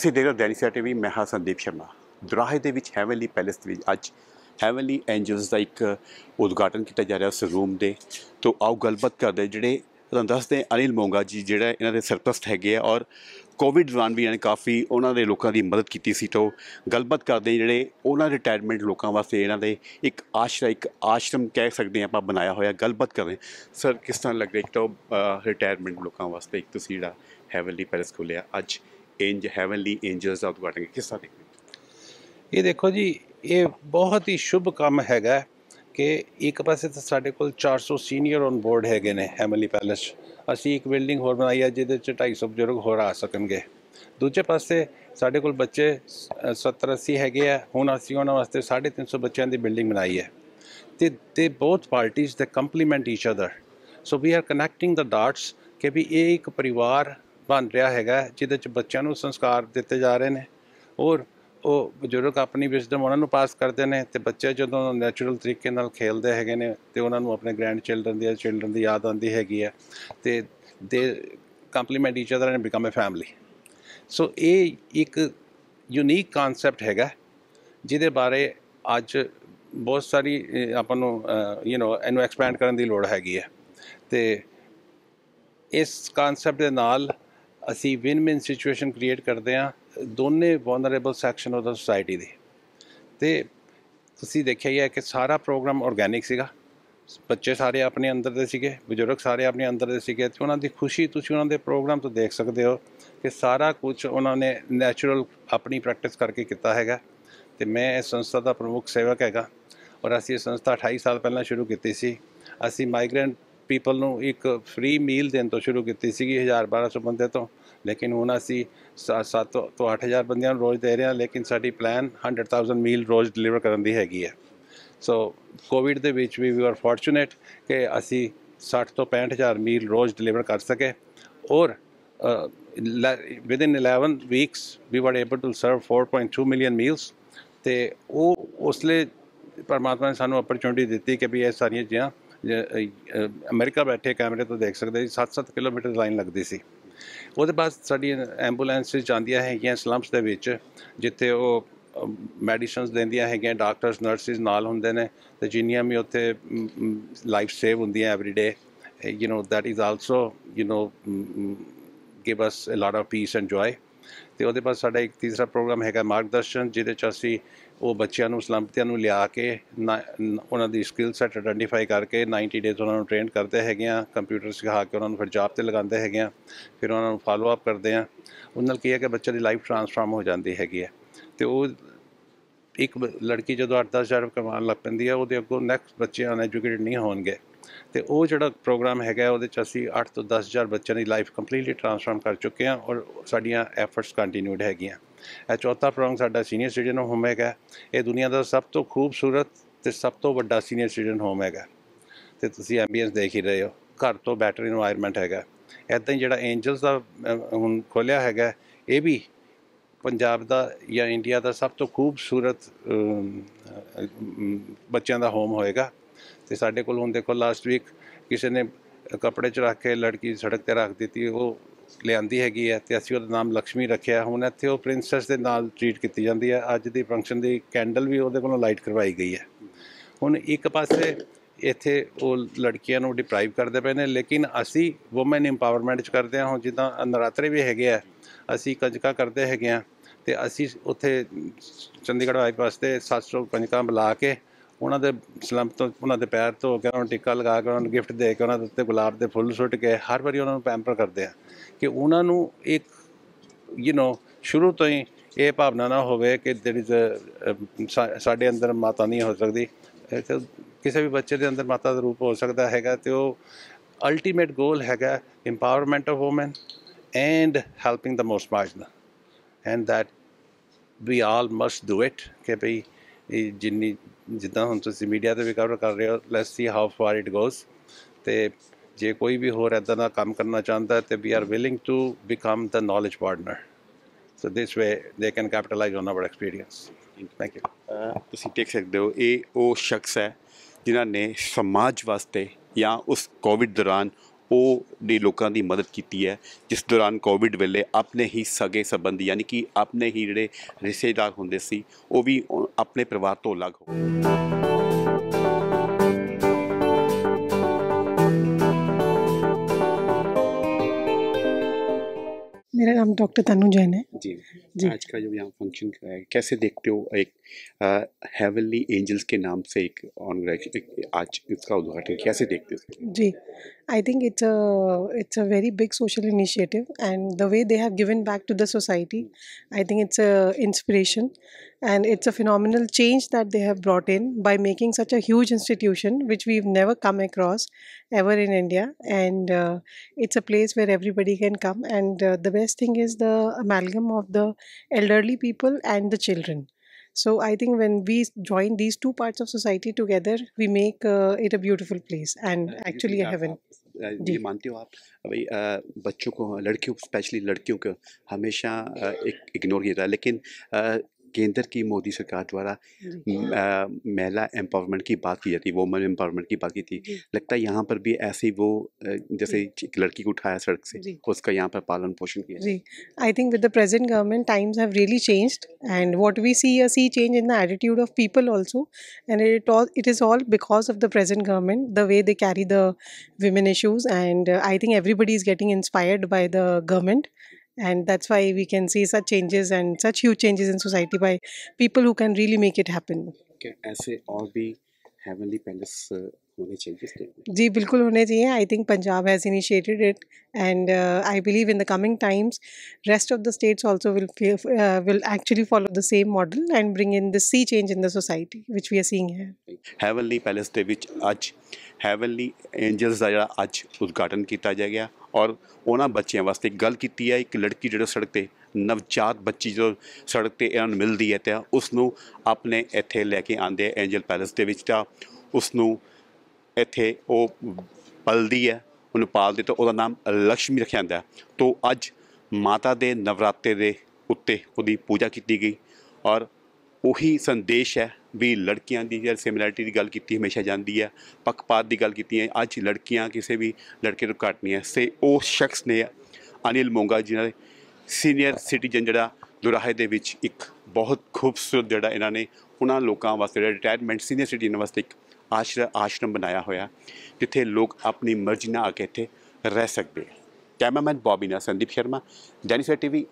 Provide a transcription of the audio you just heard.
ਤੁਸੀਂ ਦੇਖ ਰਹੇ ਹੋ ਦੈਨਿਕ ਸਵੇਰਾ ਟੀਵੀ, ਮੈਂ ਹਾਂ ਸੰਦੀਪ ਸ਼ਰਮਾ। ਦੁਰਾਹੇ ਦੇ ਵਿੱਚ ਹੈਵਨਲੀ ਪੈਲੇਸ ਦੇ ਵਿੱਚ ਅੱਜ ਹੈਵਨਲੀ ਐਂਜਲਸ ਦਾ ਇੱਕ ਉਦਘਾਟਨ ਕੀਤਾ ਜਾ ਰਿਹਾ ਉਸ ਰੂਮ ਦੇ। ਤੋਂ ਆਓ ਗੱਲਬਾਤ ਕਰਦੇ ਜਿਹੜੇ ਤੁਹਾਨੂੰ ਦੱਸਦੇ ਅਨਿਲ ਮੋਂਗਾ ਜੀ, ਜਿਹੜਾ ਇਹਨਾਂ ਦੇ ਸਰਪ੍ਰਸਤ ਹੈਗੇ ਆ ਔਰ ਕੋਵਿਡ ਦੌਰਾਨ ਵੀ ਇਹਨਾਂ ਨੇ ਕਾਫੀ ਉਹਨਾਂ ਦੇ ਲੋਕਾਂ ਦੀ ਮਦਦ ਕੀਤੀ ਸੀ। ਤੋਂ ਗੱਲਬਾਤ ਕਰਦੇ ਜਿਹੜੇ ਉਹਨਾਂ ਰਿਟਾਇਰਮੈਂਟ ਲੋਕਾਂ ਵਾਸਤੇ ਇਹਨਾਂ ਦੇ ਇੱਕ ਆਸ਼ਰਾ, ਇੱਕ ਆਸ਼ਰਮ ਕਹਿ ਸਕਦੇ ਹਾਂ ਆਪਾਂ ਬਣਾਇਆ ਹੋਇਆ। ਗੱਲਬਾਤ ਕਰਦੇ ਸਰ ਕਿਸ ਤਰ੍ਹਾਂ ਲੱਗ ਰਿਹਾ ਇੱਕ ਤਾਂ ਰਿਟਾਇਰਮੈਂਟ ਲੋਕਾਂ ਵਾਸਤੇ? ਇੱਕ ਤੁਸੀਂ ਜਿਹੜਾ ਹੈਵਨਲੀ ਪੈਲੇਸ ਖੋਲਿਆ ਅੱਜ। ਇੰਜ ਹੈਵਨਲੀ ਐਂਜਲਸ ਦਾ ਉਦਘਾਟਨ ਕਿਸ ਤਰ੍ਹਾਂ ਦੇਖਦੇ ਇਹ ਦੇਖੋ ਜੀ, ਇਹ ਬਹੁਤ ਹੀ ਸ਼ੁਭ ਕੰਮ ਹੈਗਾ ਕਿ ਇੱਕ ਪਾਸੇ ਤਾਂ ਸਾਡੇ ਕੋਲ 400 ਸੀਨੀਅਰ ਔਨ ਬੋਰਡ ਹੈਗੇ ਨੇ ਹੈਮਲੀ ਪੈਲੇਸ ਅਸੀਂ ਇੱਕ ਬਿਲਡਿੰਗ ਹੋਰ ਬਣਾਈ ਹੈ ਜਿਹਦੇ ਚ 250 ਬਜ਼ੁਰਗ ਹੋਰ ਆ ਸਕਣਗੇ। ਦੂਜੇ ਪਾਸੇ ਸਾਡੇ ਕੋਲ ਬੱਚੇ 70 80 ਹੈਗੇ ਆ, ਹੁਣ ਅਸੀਂ ਉਹਨਾਂ ਵਾਸਤੇ 350 ਬੱਚਿਆਂ ਦੀ ਬਿਲਡਿੰਗ ਬਣਾਈ ਹੈ। ਤੇ ਤੇ ਬੋਥ ਪਾਰਟੀਆਂ ਦੇ compliment each other so we are connecting the dots ਕਿ ਵੀ ਇਹ ਇੱਕ ਪਰਿਵਾਰ ਬਣ ਰਿਹਾ ਹੈਗਾ, ਜਿਹਦੇ ਚ ਬੱਚਿਆਂ ਨੂੰ ਸੰਸਕਾਰ ਦਿੱਤੇ ਜਾ ਰਹੇ ਨੇ। ਔਰ ਉਹ ਬਜ਼ੁਰਗ ਆਪਣੀ ਵਿਜ਼ਡਮ ਉਹਨਾਂ ਨੂੰ ਪਾਸ ਕਰਦੇ ਨੇ ਤੇ ਬੱਚੇ ਜਦੋਂ ਨੈਚੁਰਲ ਤਰੀਕੇ ਨਾਲ ਖੇਲਦੇ ਹੈਗੇ ਨੇ ਤੇ ਉਹਨਾਂ ਨੂੰ ਆਪਣੇ ਗ੍ਰੈਂਡ ਚਿਲਡਰਨ ਦੀ ਚਿਲਡਰਨ ਦੀ ਯਾਦ ਆਉਂਦੀ ਹੈਗੀ ਹੈ ਤੇ ਦੇ complement each other and become a family so ਇਹ ਇੱਕ ਯੂਨੀਕ ਕਨਸੈਪਟ ਹੈਗਾ, ਜਿਹਦੇ ਬਾਰੇ ਅੱਜ ਬਹੁਤ ਸਾਰੀ ਆਪਾਂ ਨੂੰ ਯੂ نو ਇਹਨੂੰ ਐਕਸਪੈਂਡ ਕਰਨ ਦੀ ਲੋੜ ਹੈਗੀ ਹੈ। ਤੇ ਇਸ ਕਨਸੈਪਟ ਦੇ ਨਾਲ ਅਸੀਂ ਵਿਨ ਵਿਨ ਸਿਚੁਏਸ਼ਨ ਕ੍ਰੀਏਟ ਕਰਦੇ ਹਾਂ, ਦੋਨੇ vulnerable section of the society ਦੇ। ਤੇ ਤੁਸੀਂ ਦੇਖਿਆ ਹੀ ਹੈ ਕਿ ਸਾਰਾ ਪ੍ਰੋਗਰਾਮ ਆਰਗੈਨਿਕ ਸੀਗਾ। ਬੱਚੇ ਸਾਰੇ ਆਪਣੇ ਅੰਦਰ ਦੇ ਸੀਗੇ, ਬਜ਼ੁਰਗ ਸਾਰੇ ਆਪਣੇ ਅੰਦਰ ਦੇ ਸੀਗੇ, ਤੇ ਉਹਨਾਂ ਦੀ ਖੁਸ਼ੀ ਤੁਸੀਂ ਉਹਨਾਂ ਦੇ ਪ੍ਰੋਗਰਾਮ ਤੋਂ ਦੇਖ ਸਕਦੇ ਹੋ ਕਿ ਸਾਰਾ ਕੁਝ ਉਹਨਾਂ ਨੇ ਨੈਚੁਰਲ ਆਪਣੀ ਪ੍ਰੈਕਟਿਸ ਕਰਕੇ ਕੀਤਾ ਹੈਗਾ। ਤੇ ਮੈਂ ਇਸ ਸੰਸਥਾ ਦਾ ਪ੍ਰਮੁੱਖ ਸੇਵਕ ਹੈਗਾ। ਔਰ ਅਸੀਂ ਇਹ ਸੰਸਥਾ 28 ਸਾਲ ਪਹਿਲਾਂ ਸ਼ੁਰੂ ਕੀਤੀ ਸੀ। ਅਸੀਂ ਮਾਈਗ੍ਰੈਂਟ ਪੀਪਲ ਨੂੰ ਇੱਕ ਫ੍ਰੀ ਮੀਲ ਦੇਣ ਤੋਂ ਸ਼ੁਰੂ ਕੀਤੀ ਸੀਗੀ 1000 1200 ਬੰਦੇ ਤੋਂ, ਲੇਕਿਨ ਹੁਣ ਅਸੀਂ 7 ਤੋਂ 8000 ਬੰਦਿਆਂ ਨੂੰ ਰੋਜ਼ ਦੇ ਰਹੇ ਹਾਂ, ਲੇਕਿਨ ਸਾਡੀ ਪਲਾਨ 100000 ਮੀਲ ਰੋਜ਼ ਡਿਲੀਵਰ ਕਰਨ ਦੀ ਹੈਗੀ ਹੈ। ਸੋ ਕੋਵਿਡ ਦੇ ਵਿੱਚ ਵੀ ਵੀ ਆਰ ਫੋਰਚੂਨੇਟ ਕਿ ਅਸੀਂ 60 ਤੋਂ 65000 ਮੀਲ ਰੋਜ਼ ਡਿਲੀਵਰ ਕਰ ਸਕੇ। ਔਰ within 11 weeks we were able to serve 4.2 million meals ਤੇ ਉਹ ਉਸਲੇ ਪਰਮਾਤਮਾ ਨੇ ਸਾਨੂੰ ਓਪਰਚੁਨਿਟੀ ਦਿੱਤੀ ਕਿ ਵੀ ਇਹ ਸਾਰੀਆਂ ਚੀਜ਼ਾਂ ਅਮਰੀਕਾ ਬੈਠੇ ਕੈਮਰੇ ਤੋਂ ਦੇਖ ਸਕਦੇ ਸੀ 7-7 ਕਿਲੋਮੀਟਰ ਲਾਈਨ ਲੱਗਦੀ ਸੀ। ਉਹਦੇ ਬਾਅਦ ਸਾਡੀ ਐਂਬੂਲੈਂਸ ਜਾਂਦੀਆਂ ਹੈਗੀਆਂ ਸਲੰਪਸ ਦੇ ਵਿੱਚ ਜਿੱਥੇ ਉਹ ਮੈਡੀਸਨਸ ਦਿੰਦੀਆਂ ਹੈਗੀਆਂ ਡਾਕਟਰਸ ਨਰਸਿਸ ਨਾਲ ਹੁੰਦੇ ਨੇ ਤੇ ਜਿੰਨੀਆਂ ਵੀ ਉੱਥੇ ਲਾਈਫ ਸੇਵ ਹੁੰਦੀਆਂ every day you know that is also you know mm, mm, give us a lot of peace ਤੇ ਉਹਦੇ ਬਾਅਦ ਸਾਡਾ ਇੱਕ ਤੀਸਰਾ ਪ੍ਰੋਗਰਾਮ ਹੈਗਾ ਮਾਰਗਦਰਸ਼ਨ ਜਿਹਦੇ ਚ ਅਸੀਂ ਉਹ ਬੱਚਿਆਂ ਨੂੰ ਸਲੰਪਤਿਆਂ ਨੂੰ ਲਿਆ ਕੇ ਨਾ- ਉਹਨਾਂ ਦੀ ਸਕਿੱਲ ਸੈਟ ਆਇਡੈਂਟੀਫਾਈ ਕਰਕੇ 90 ਡੇਜ਼ ਉਹਨਾਂ ਨੂੰ ਟ੍ਰੇਨ ਕਰਦੇ ਹੈਗੇ ਆ ਕੰਪਿਊਟਰ ਸਿਖਾ ਕੇ ਉਹਨਾਂ ਨੂੰ ਫਿਰ ਜੌਬ ਤੇ ਲਗਾਉਂਦੇ ਹੈਗੇ ਆ, ਫਿਰ ਉਹਨਾਂ ਨੂੰ ਫਾਲੋ ਅਪ ਕਰਦੇ ਆ। ਉਹਨਾਂ ਨਾਲ ਕੀ ਹੈ ਕਿ ਬੱਚੇ ਦੀ ਲਾਈਫ ਟਰਾਂਸਫਾਰਮ ਹੋ ਜਾਂਦੀ ਹੈਗੀ ਹੈ। ਤੇ ਉਹ ਇੱਕ ਲੜਕੀ ਜਦੋਂ 8-10 ਹਜ਼ਾਰ ਕਮਾਉਣ ਲੱਗ ਪੈਂਦੀ ਹੈ, ਉਹਦੇ ਅੱਗੋਂ ਨੈਕਸਟ ਬੱਚੇ ਅਨਐਜੂਕੇਟਡ ਨਹੀਂ ਹੋਣਗੇ। ਤੇ ਉਹ ਜਿਹੜਾ ਪ੍ਰੋਗਰਾਮ ਹੈਗਾ ਉਹਦੇ ਚ ਅਸੀਂ 8 ਤੋਂ 10 ਹਜ਼ਾਰ ਬੱਚਿਆਂ ਦੀ ਲਾਈਫ ਕੰਪਲੀਟਲੀ ਟਰਾਂਸਫਾਰਮ ਕਰ ਚੁੱਕੇ ਹਾਂ ਔਰ ਸਾਡੀਆਂ ਐਫਰਟਸ ਕੰਟੀਨਿਊਡ ਹੈਗੀਆਂ। ਇਹ ਚੌਥਾ ਪ੍ਰੋਗਰਾਮ ਸਾਡਾ ਸੀਨੀਅਰ ਸਿਟੀਜ਼ਨ ਹੋਮ ਹੈਗਾ ਇਹ ਦੁਨੀਆ ਦਾ ਸਭ ਤੋਂ ਖੂਬਸੂਰਤ ਤੇ ਸਭ ਤੋਂ ਵੱਡਾ ਸੀਨੀਅਰ ਸਿਟੀਜ਼ਨ ਹੋਮ ਹੈਗਾ ਤੇ ਤੁਸੀਂ ਐਂਬੀਐਂਸ ਦੇਖ ਹੀ ਰਹੇ ਹੋ। ਘਰ ਤੋਂ ਬੈਟਰ এনवायरमेंट ਹੈਗਾ। ਐਦਾਂ ਹੀ ਜਿਹੜਾ ਐਂਜਲਸ ਦਾ ਹੁਣ ਖੋਲਿਆ ਹੈਗਾ, ਇਹ ਵੀ ਪੰਜਾਬ ਦਾ ਜਾਂ ਇੰਡੀਆ ਦਾ ਸਭ ਤੋਂ ਖੂਬਸੂਰਤ ਬੱਚਿਆਂ ਦਾ ਹੋਮ ਹੋਏਗਾ। ਤੇ ਸਾਡੇ ਕੋਲ ਹੁਣ ਦੇਖੋ ਲਾਸਟ ਵੀਕ ਕਿਸੇ ਨੇ ਕਪੜੇ ਚ ਰੱਖ ਕੇ ਲੜਕੀ ਸੜਕ ਤੇ ਰੱਖ ਦਿੱਤੀ, ਉਹ ਲਿਆਂਦੀ ਹੈਗੀ ਹੈ ਤੇ ਅਸੀਂ ਉਹਦਾ ਨਾਮ ਲక్ష్ਮੀ ਰੱਖਿਆ ਹੁਣ ਇੱਥੇ ਉਹ ਪ੍ਰਿੰਸੈਸ ਦੇ ਨਾਲ ਟ੍ਰੀਟ ਕੀਤੀ ਜਾਂਦੀ ਹੈ। ਅੱਜ ਦੀ ਫੰਕਸ਼ਨ ਦੀ ਕੈਂਡਲ ਵੀ ਉਹਦੇ ਕੋਲੋਂ ਲਾਈਟ ਕਰਵਾਈ ਗਈ ਹੈ। ਹੁਣ ਇੱਕ ਪਾਸੇ ਇੱਥੇ ਉਹ ਲੜਕੀਆਂ ਨੂੰ ਡਿਪਰਾਈਵ ਕਰਦੇ ਪਏ ਨੇ, ਲੇਕਿਨ ਅਸੀਂ ਔਮਨ ਇੰਪਾਵਰਮੈਂਟ ਚ ਕਰਦੇ ਹਾਂ। ਹੁਣ ਜਿੱਦਾਂ ਨਰਾਤਰੇ ਵੀ ਹੈਗੇ ਆ, ਅਸੀਂ ਕੰਜਕਾਂ ਕਰਦੇ ਹੈਗੇ ਆ ਤੇ ਅਸੀਂ ਉੱਥੇ ਚੰਡੀਗੜ੍ਹ ਵਾਈਪ ਵਾਸਤੇ 700 ਕੰਜਕਾਂ ਬੁਲਾ ਕੇ ਉਹਨਾਂ ਦੇ ਸਲੰਪ ਤੋਂ, ਉਹਨਾਂ ਦੇ ਪੈਰ ਧੋ ਕੇ ਉਹਨਾਂ ਨੂੰ ਟਿੱਕਾ ਲਗਾ ਕੇ ਉਹਨਾਂ ਨੂੰ ਗਿਫਟ ਦੇ ਕੇ ਉਹਨਾਂ ਦੇ ਉੱਤੇ ਗੁਲਾਬ ਦੇ ਫੁੱਲ ਸੁੱਟ ਕੇ ਹਰ ਵਾਰੀ ਉਹਨਾਂ ਨੂੰ ਪੈਂਪਰ ਕਰਦੇ ਆ ਕਿ ਉਹਨਾਂ ਨੂੰ ਇੱਕ ਯੂ نو ਸ਼ੁਰੂ ਤੋਂ ਹੀ ਇਹ ਭਾਵਨਾ ਨਾ ਹੋਵੇ ਕਿ ਦੇਰ ਇਜ਼ ਸਾਡੇ ਅੰਦਰ ਮਾਤਾ ਨਹੀਂ ਹੋ ਸਕਦੀ। ਕਿਸੇ ਵੀ ਬੱਚੇ ਦੇ ਅੰਦਰ ਮਾਤਾ ਦਾ ਰੂਪ ਹੋ ਸਕਦਾ ਹੈਗਾ ਤੇ ਉਹ ਅਲਟੀਮੇਟ ਗੋਲ ਹੈਗਾ empowerment of women and helping the most marginal and that we all must do it ਕਿ ਭਈ ਜਿੰਨੀ ਜਿੱਦਾਂ ਹੁਣ ਤੁਸੀਂ ਮੀਡੀਆ ਤੇ ਵੀ ਕਵਰ ਕਰ ਰਹੇ ਹੋ let's see how far it goes ਤੇ ਜੇ ਕੋਈ ਵੀ ਹੋਰ ਇਦਾਂ ਦਾ ਕੰਮ ਕਰਨਾ ਚਾਹੁੰਦਾ ਹੈ ਤੇ we are willing to become the knowledge partner so this way they can capitalise on our experience thank you ਤੁਸੀਂ ਦੇਖ ਸਕਦੇ ਹੋ, ਇਹ ਉਹ ਸ਼ਖਸ ਹੈ ਜਿਨ੍ਹਾਂ ਨੇ ਸਮਾਜ ਵਾਸਤੇ ਜਾਂ ਉਸ ਕੋਵਿਡ ਦੌਰਾਨ ਉਹ ਦੀ ਲੋਕਾਂ ਦੀ ਮਦਦ ਕੀਤੀ ਹੈ ਜਿਸ ਦੌਰਾਨ ਕੋਵਿਡ ਵੇਲੇ ਆਪਣੇ ਹੀ ਸਗੇ ਸੰਬੰਧੀ ਯਾਨੀ ਕਿ ਆਪਣੇ ਹੀ ਜਿਹੜੇ ਰਿਸ਼ਤੇਦਾਰ ਹੁੰਦੇ ਸੀ ਉਹ ਵੀ ਉਹ ਆਪਣੇ ਪਰਿਵਾਰ ਤੋਂ ਅਲੱਗ ਹੋ ਗਏ मेरा नाम डॉक्टर तनु जैन है जी जी। आज का जो यहाँ फंक्शन है कैसे देखते हो एक हेवनली एंजल्स के नाम से एक ऑर्गेनाइजेशन आज इसका उद्घाटन कैसे देखते हो इसको? जी I think it's a it's a very big social initiative and the way they have given back to the society I think it's a inspiration and it's a phenomenal change that they have brought in by making such a huge institution which we've never come across ever in India and uh, it's a place where everybody can come and uh, the best thing is the amalgam of the elderly people and the children so i think when we join these two parts of society together we make uh, it a beautiful place and a, actually लेकिन a आप- heaven आप, अ, जी। ये मानते हो आप भाई अ, बच्चों को लड़कियों स्पेशली लड़कियों को हमेशा अ, एक इग्नोर किया जाता है लेकिन अ, केंद्र की मोदी सरकार द्वारा महिला एम्पावरमेंट की बात की जाती वोमन एम्पावरमेंट की बात की थी। लगता है यहाँ पर भी ऐसे वो जैसे एक लड़की को उठाया सड़क से उसका यहाँ पर पालन पोषण किया जी। I think with the present government times have really changed and what we see a see change in the attitude of people also and it all it is all because of the present government the way they carry the women issues and I think everybody is getting inspired by the government and that's why we can see such changes and such huge changes in society by people who can really make it happen कि ऐसे और भी heavenly palace होने चाहिए state में जी बिल्कुल होने चाहिए I think Punjab has initiated it and I believe in the coming times rest of the states also will will actually follow the same model and bring in the sea change in the society which we are seeing है heavenly palace ਦੇ ਵਿੱਚ ਅੱਜ heavenly Angeles ਦਾ ਜਿਹੜਾ ਅੱਜ ਉਦਘਾਟਨ ਕੀਤਾ ਜਾ ਗਿਆ ਔਰ ਉਹਨਾਂ ਬੱਚਿਆਂ ਵਾਸਤੇ ਗੱਲ ਕੀਤੀ ਹੈ, ਇੱਕ ਲੜਕੀ ਜਿਹੜਾ ਸੜਕ ਤੇ, ਨਵਜਾਤ ਬੱਚੀ ਜੋ ਸੜਕ ਤੇ ਇਹਨਾਂ ਨੂੰ ਮਿਲਦੀ ਹੈ ਤਾਂ ਉਸ ਨੂੰ ਆਪਣੇ ਇੱਥੇ ਲੈ ਕੇ ਆਉਂਦੇ ਹੈ ਐਂਜਲ ਪੈਲੇਸ ਦੇ ਵਿੱਚ ਤਾਂ ਉਸ ਨੂੰ ਇੱਥੇ ਉਹ ਪਲਦੀ ਹੈ, ਉਹਨੂੰ ਪਾਲਦੇ ਤਾਂ ਉਹਦਾ ਨਾਮ ਲక్ష్ਮੀ ਰੱਖਿਆ ਜਾਂਦਾ ਹੈ। ਤੋ ਅੱਜ ਮਾਤਾ ਦੇ ਨਵਰਾਤੇ ਦੇ ਉੱਤੇ ਉਹਦੀ ਪੂਜਾ ਕੀਤੀ ਗਈ ਔਰ ਉਹੀ ਸੰਦੇਸ਼ ਹੈ ਵੀ ਲੜਕੀਆਂ ਦੀ ਜਿਹੜੀ ਸਿਮਿਲੈਰਿਟੀ ਦੀ ਗੱਲ ਕੀਤੀ ਹਮੇਸ਼ਾ ਜਾਂਦੀ ਹੈ, ਪੱਖਪਾਤ ਦੀ ਗੱਲ ਕੀਤੀ ਹੈ, ਅੱਜ ਲੜਕੀਆਂ ਕਿਸੇ ਵੀ ਲੜਕੇ ਤੋਂ ਘੱਟ ਨਹੀਂ ਹੈ। ਸੇ ਉਹ ਸ਼ਖਸ ਨੇ ਅਨਿਲ ਮੋਂਗਾ ਜਿਨ੍ਹਾਂ ਦੇ ਸੀਨੀਅਰ ਸਿਟੀਜ਼ਨ ਜਿਹੜਾ ਦੁਰਾਹੇ ਦੇ ਵਿੱਚ ਇੱਕ ਬਹੁਤ ਖੂਬਸੂਰਤ ਜਿਹੜਾ ਇਹਨਾਂ ਨੇ ਉਹਨਾਂ ਲੋਕਾਂ ਵਾਸਤੇ ਜਿਹੜਾ ਰਿਟਾਇਰਮੈਂਟ ਸੀਨੀਅਰ ਸਿਟੀਜ਼ਨ ਵਾਸਤੇ ਇੱਕ ਆਸ਼ਰ, ਆਸ਼ਰਮ ਬਣਾਇਆ ਹੋਇਆ, ਜਿੱਥੇ ਲੋਕ ਆਪਣੀ ਮਰਜ਼ੀ ਨਾਲ ਆ ਕੇ ਇੱਥੇ ਰਹਿ ਸਕਦੇ ਕੈਮਰਾਮੈਨ ਬੌਬੀ ਨਾਲ ਸੰਦੀਪ ਸ਼ਰਮਾ ਡੈਨੀਸਰ ਟੀਵੀ